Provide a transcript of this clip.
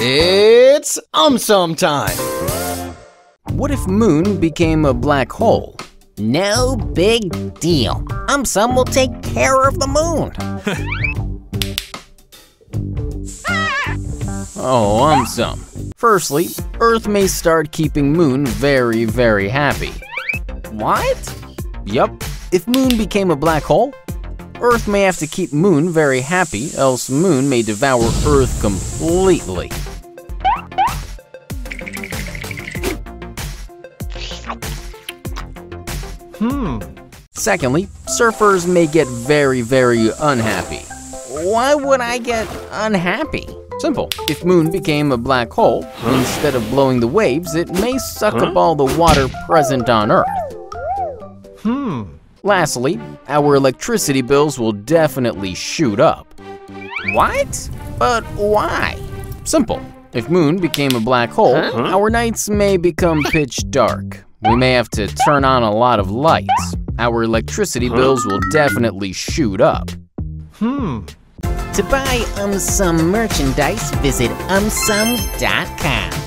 It's AumSum time! What if Moon became a black hole? No big deal. AumSum will take care of the moon. Oh, AumSum. Firstly, Earth may start keeping Moon very, very happy. What? Yup, if Moon became a black hole, Earth may have to keep Moon very happy, else Moon may devour Earth completely. Hmm. Secondly, surfers may get very, very unhappy. Why would I get unhappy? Simple. If Moon became a black hole, instead of blowing the waves, it may suck Huh? up all the water present on Earth. Hmm. Lastly, our electricity bills will definitely shoot up. What? But why? Simple. If Moon became a black hole, Huh? our nights may become pitch dark. We may have to turn on a lot of lights. Our electricity bills will definitely shoot up. Hmm. To buy AumSum merchandise, visit aumsum.com.